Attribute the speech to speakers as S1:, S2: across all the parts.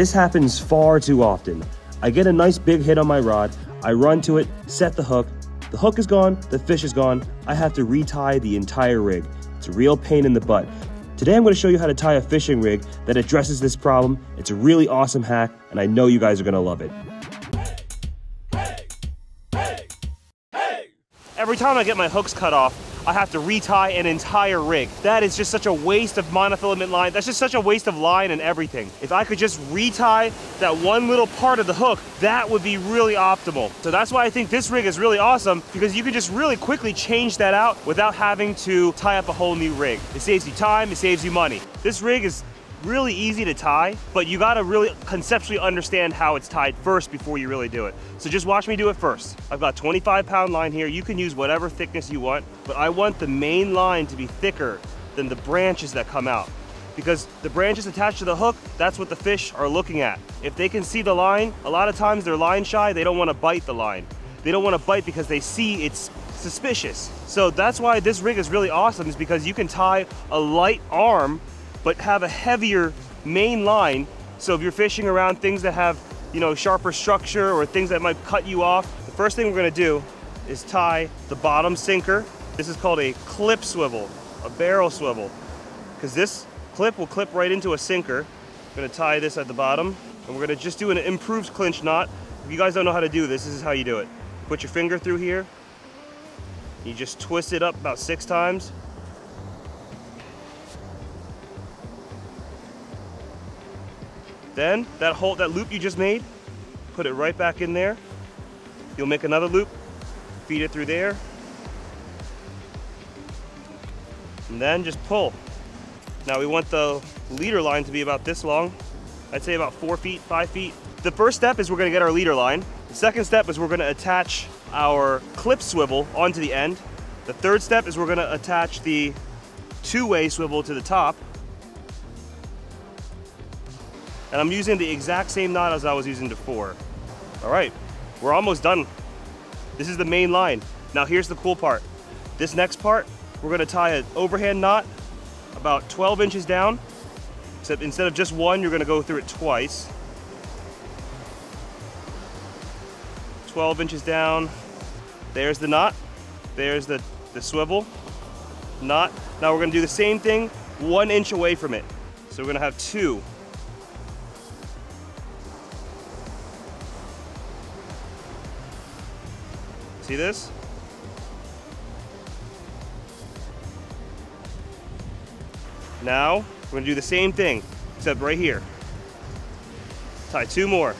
S1: This happens far too often. I get a nice big hit on my rod, I run to it, set the hook, the hook is gone, the fish is gone, I have to retie the entire rig. It's a real pain in the butt. Today I'm going to show you how to tie a fishing rig that addresses this problem. It's a really awesome hack, and I know you guys are going to love it. Every time I get my hooks cut off, I have to retie an entire rig. That is just such a waste of monofilament line. That's just such a waste of line and everything. If I could just retie that one little part of the hook, that would be really optimal. So that's why I think this rig is really awesome because you can just really quickly change that out without having to tie up a whole new rig. It saves you time, it saves you money. This rig is really easy to tie, but you gotta really conceptually understand how it's tied first before you really do it. So just watch me do it first. I've got 25 pound line here. You can use whatever thickness you want, but I want the main line to be thicker than the branches that come out. Because the branches attached to the hook, that's what the fish are looking at. If they can see the line, a lot of times they're line shy, they don't wanna bite the line. They don't wanna bite because they see it's suspicious. So that's why this rig is really awesome is because you can tie a light arm but have a heavier main line. So if you're fishing around things that have, you know, sharper structure or things that might cut you off, the first thing we're gonna do is tie the bottom sinker. This is called a clip swivel, a barrel swivel, because this clip will clip right into a sinker. I'm gonna tie this at the bottom, and we're gonna just do an improved clinch knot. If you guys don't know how to do this, this is how you do it. Put your finger through here, you just twist it up about six times, Then that hole, that loop you just made, put it right back in there. You'll make another loop, feed it through there. And then just pull. Now we want the leader line to be about this long. I'd say about four feet, five feet. The first step is we're gonna get our leader line. The second step is we're gonna attach our clip swivel onto the end. The third step is we're gonna attach the two-way swivel to the top. And I'm using the exact same knot as I was using before. All right, we're almost done. This is the main line. Now here's the cool part. This next part, we're gonna tie an overhand knot about 12 inches down. Except instead of just one, you're gonna go through it twice. 12 inches down. There's the knot. There's the, the swivel knot. Now we're gonna do the same thing one inch away from it. So we're gonna have two See this? Now, we're gonna do the same thing, except right here. Tie two more.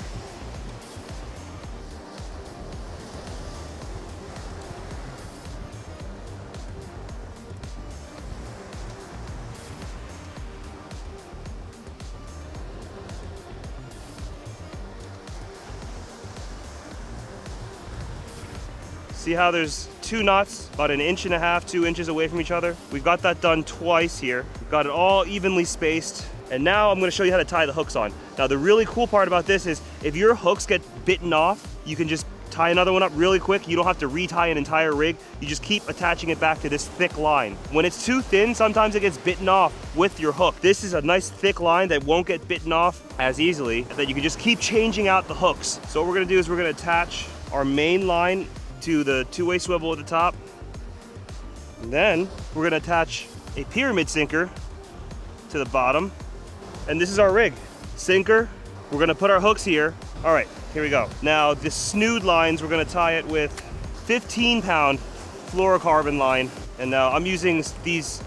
S1: See how there's two knots about an inch and a half, two inches away from each other? We've got that done twice here. We've got it all evenly spaced. And now I'm gonna show you how to tie the hooks on. Now the really cool part about this is if your hooks get bitten off, you can just tie another one up really quick. You don't have to retie an entire rig. You just keep attaching it back to this thick line. When it's too thin, sometimes it gets bitten off with your hook. This is a nice thick line that won't get bitten off as easily, that you can just keep changing out the hooks. So what we're gonna do is we're gonna attach our main line to the two-way swivel at the top. And then we're gonna attach a pyramid sinker to the bottom. And this is our rig. Sinker, we're gonna put our hooks here. All right, here we go. Now the snood lines, we're gonna tie it with 15 pound fluorocarbon line. And now I'm using these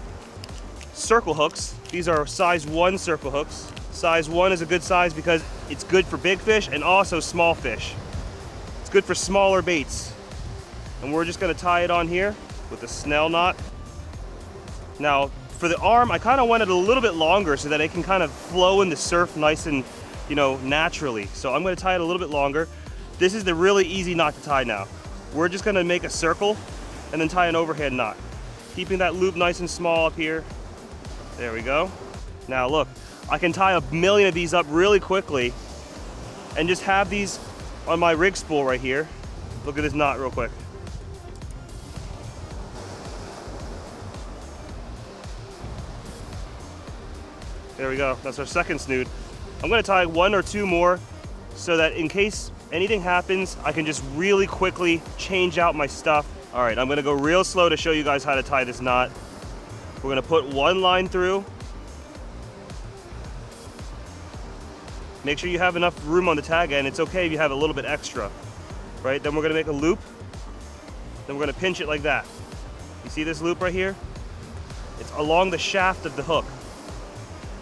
S1: circle hooks. These are size one circle hooks. Size one is a good size because it's good for big fish and also small fish. It's good for smaller baits. And we're just gonna tie it on here with a snell knot. Now, for the arm, I kind of want it a little bit longer so that it can kind of flow in the surf nice and, you know, naturally. So I'm gonna tie it a little bit longer. This is the really easy knot to tie now. We're just gonna make a circle and then tie an overhand knot. Keeping that loop nice and small up here. There we go. Now look, I can tie a million of these up really quickly and just have these on my rig spool right here. Look at this knot real quick. There we go. That's our second snood. I'm gonna tie one or two more so that in case anything happens, I can just really quickly change out my stuff. All right, I'm gonna go real slow to show you guys how to tie this knot. We're gonna put one line through. Make sure you have enough room on the tag end. It's okay if you have a little bit extra, right? Then we're gonna make a loop. Then we're gonna pinch it like that. You see this loop right here? It's along the shaft of the hook.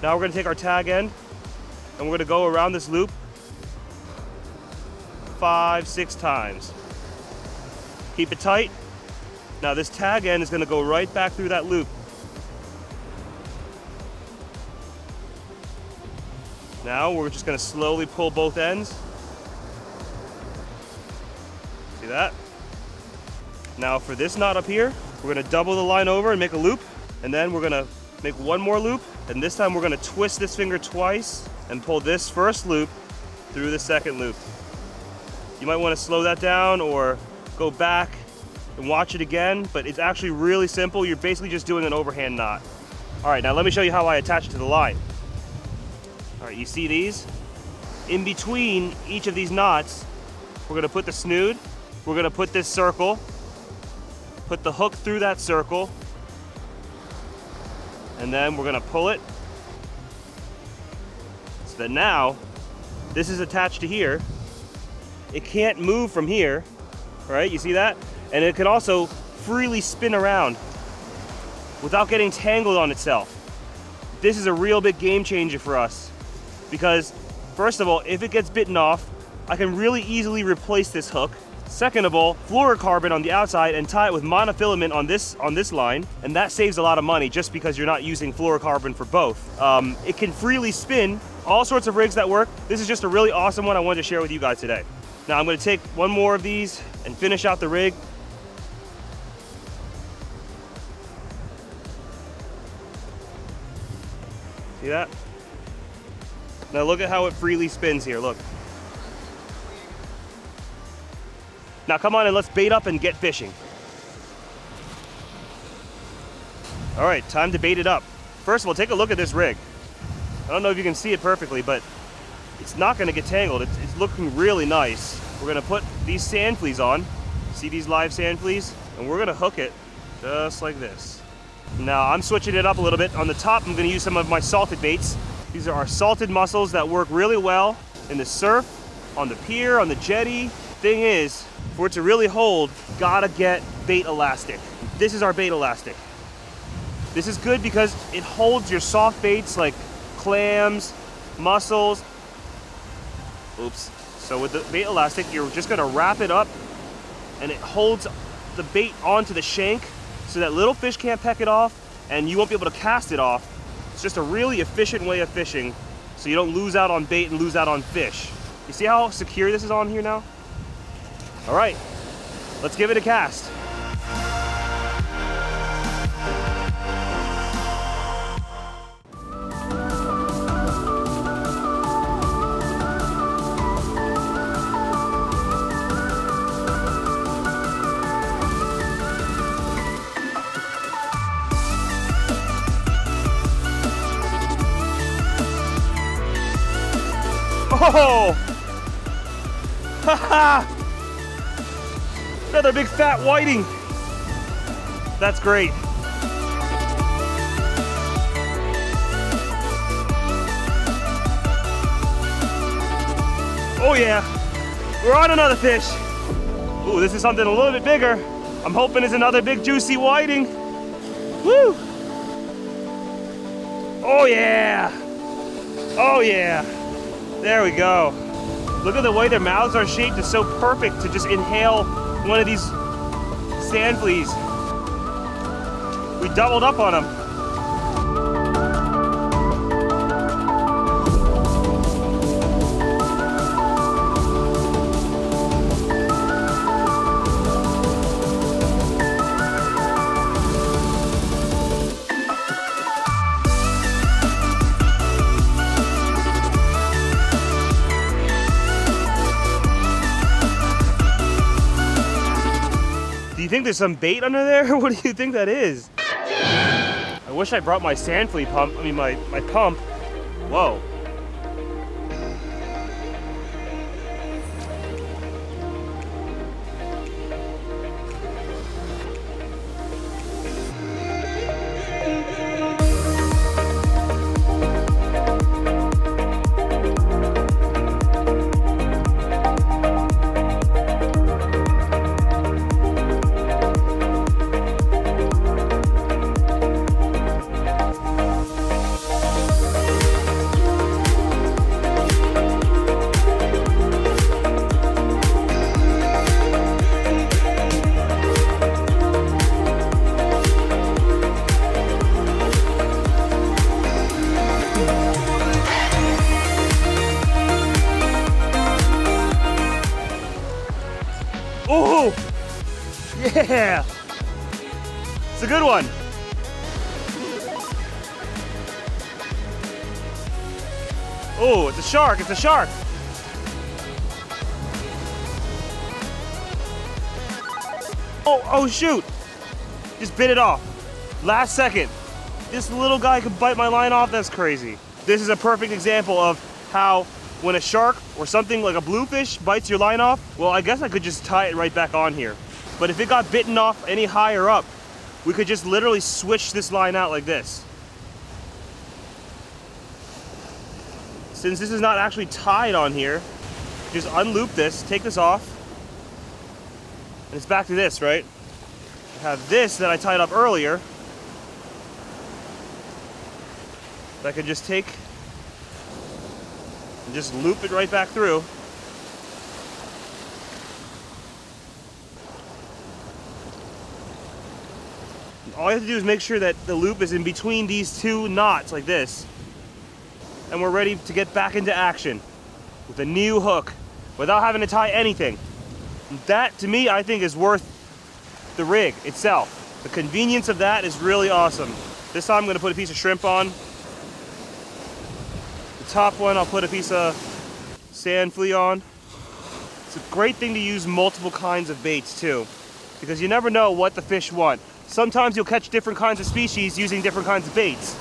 S1: Now we're gonna take our tag end and we're gonna go around this loop five, six times. Keep it tight. Now this tag end is gonna go right back through that loop. Now we're just gonna slowly pull both ends. See that? Now for this knot up here, we're gonna double the line over and make a loop, and then we're gonna make one more loop, and this time we're gonna twist this finger twice and pull this first loop through the second loop. You might wanna slow that down or go back and watch it again, but it's actually really simple. You're basically just doing an overhand knot. All right, now let me show you how I attach it to the line. All right, you see these? In between each of these knots, we're gonna put the snood, we're gonna put this circle, put the hook through that circle, and then we're gonna pull it. So that now, this is attached to here. It can't move from here, right? You see that? And it can also freely spin around without getting tangled on itself. This is a real big game changer for us because first of all, if it gets bitten off, I can really easily replace this hook. Second of all, fluorocarbon on the outside and tie it with monofilament on this on this line, and that saves a lot of money just because you're not using fluorocarbon for both. Um, it can freely spin, all sorts of rigs that work. This is just a really awesome one I wanted to share with you guys today. Now I'm gonna take one more of these and finish out the rig. See that? Now look at how it freely spins here, look. Now come on and let's bait up and get fishing. All right, time to bait it up. First of all, take a look at this rig. I don't know if you can see it perfectly, but it's not gonna get tangled. It's, it's looking really nice. We're gonna put these sand fleas on. See these live sand fleas? And we're gonna hook it just like this. Now I'm switching it up a little bit. On the top, I'm gonna use some of my salted baits. These are our salted mussels that work really well in the surf, on the pier, on the jetty. Thing is, for it to really hold, gotta get bait elastic. This is our bait elastic. This is good because it holds your soft baits like clams, mussels. Oops. So with the bait elastic, you're just gonna wrap it up and it holds the bait onto the shank so that little fish can't peck it off and you won't be able to cast it off. It's just a really efficient way of fishing so you don't lose out on bait and lose out on fish. You see how secure this is on here now? All right, let's give it a cast. Oh! Ha ha! Another big fat whiting. That's great. Oh yeah, we're on another fish. Ooh, this is something a little bit bigger. I'm hoping it's another big juicy whiting. Woo! Oh yeah! Oh yeah! There we go. Look at the way their mouths are shaped. It's so perfect to just inhale one of these sand fleas. We doubled up on them. Do you think there's some bait under there? What do you think that is? I wish I brought my sand flea pump, I mean my, my pump. Whoa. Oh, it's a shark, it's a shark. Oh, oh shoot. Just bit it off. Last second. This little guy could bite my line off, that's crazy. This is a perfect example of how when a shark or something like a bluefish bites your line off, well, I guess I could just tie it right back on here. But if it got bitten off any higher up, we could just literally switch this line out like this. Since this is not actually tied on here, just unloop this, take this off, and it's back to this, right? I have this that I tied up earlier that I could just take and just loop it right back through. all you have to do is make sure that the loop is in between these two knots like this. And we're ready to get back into action with a new hook without having to tie anything. That to me, I think is worth the rig itself. The convenience of that is really awesome. This time I'm gonna put a piece of shrimp on. The top one, I'll put a piece of sand flea on. It's a great thing to use multiple kinds of baits too, because you never know what the fish want. Sometimes you'll catch different kinds of species using different kinds of baits.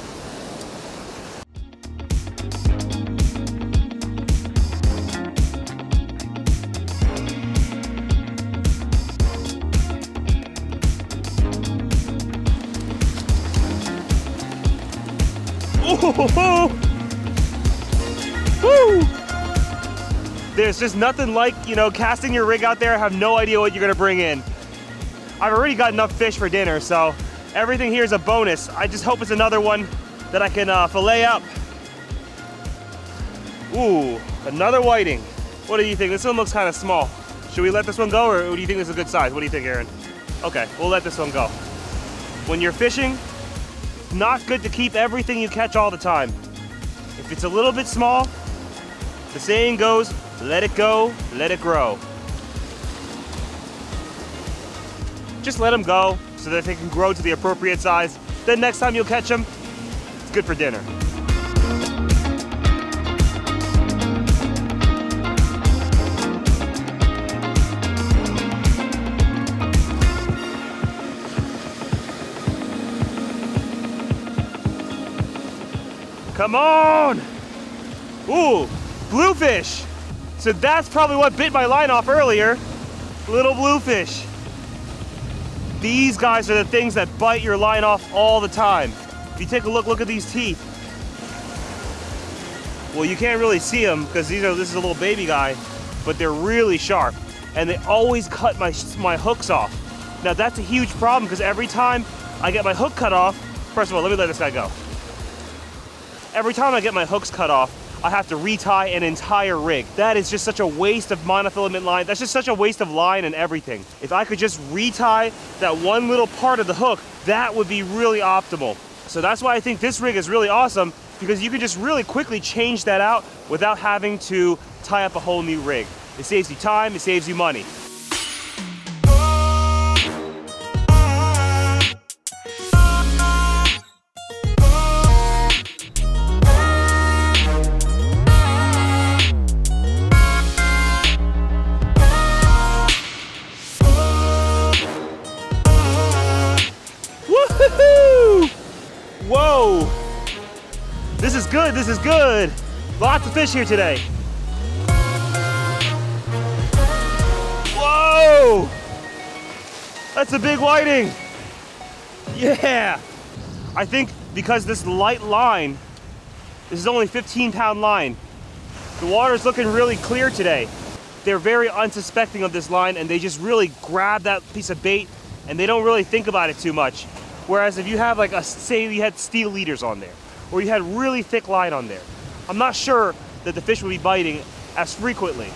S1: Woo! There's just nothing like, you know, casting your rig out there, I have no idea what you're gonna bring in. I've already got enough fish for dinner, so everything here is a bonus. I just hope it's another one that I can uh, fillet up. Ooh, another whiting. What do you think? This one looks kind of small. Should we let this one go, or do you think this is a good size? What do you think, Aaron? Okay, we'll let this one go. When you're fishing, not good to keep everything you catch all the time. If it's a little bit small, the saying goes, let it go, let it grow. just let them go so that they can grow to the appropriate size. Then next time you'll catch them, it's good for dinner. Come on! Ooh, bluefish! So that's probably what bit my line off earlier. Little bluefish. These guys are the things that bite your line off all the time. If you take a look, look at these teeth. Well, you can't really see them because these are this is a little baby guy, but they're really sharp, and they always cut my my hooks off. Now that's a huge problem because every time I get my hook cut off, first of all, let me let this guy go. Every time I get my hooks cut off, I have to retie an entire rig. That is just such a waste of monofilament line. That's just such a waste of line and everything. If I could just retie that one little part of the hook, that would be really optimal. So that's why I think this rig is really awesome because you can just really quickly change that out without having to tie up a whole new rig. It saves you time, it saves you money. This is good, this is good. Lots of fish here today. Whoa! That's a big whiting. Yeah! I think because this light line, this is only 15 pound line, the water is looking really clear today. They're very unsuspecting of this line and they just really grab that piece of bait and they don't really think about it too much. Whereas if you have like a, say you had steel leaders on there, or you had really thick line on there, I'm not sure that the fish would be biting as frequently.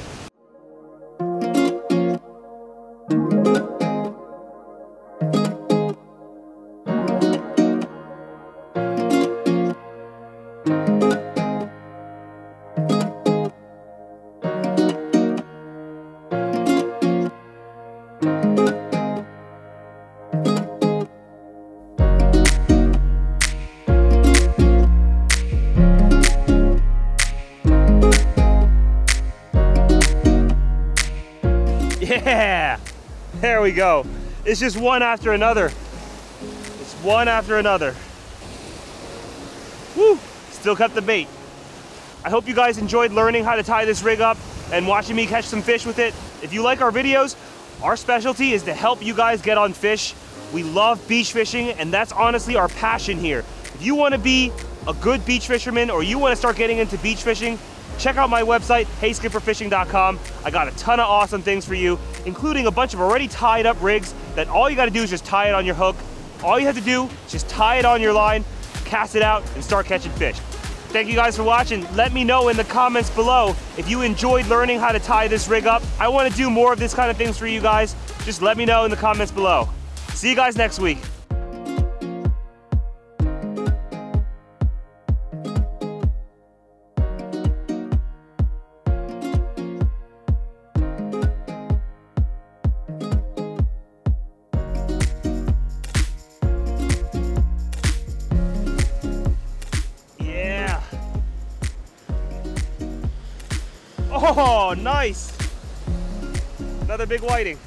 S1: There we go. It's just one after another. It's one after another. Woo, still cut the bait. I hope you guys enjoyed learning how to tie this rig up and watching me catch some fish with it. If you like our videos, our specialty is to help you guys get on fish. We love beach fishing and that's honestly our passion here. If you wanna be a good beach fisherman or you wanna start getting into beach fishing, check out my website, heyskipperfishing.com. I got a ton of awesome things for you, including a bunch of already tied up rigs that all you gotta do is just tie it on your hook. All you have to do is just tie it on your line, cast it out, and start catching fish. Thank you guys for watching. Let me know in the comments below if you enjoyed learning how to tie this rig up. I wanna do more of this kind of things for you guys. Just let me know in the comments below. See you guys next week. Oh, nice. Another big whiting.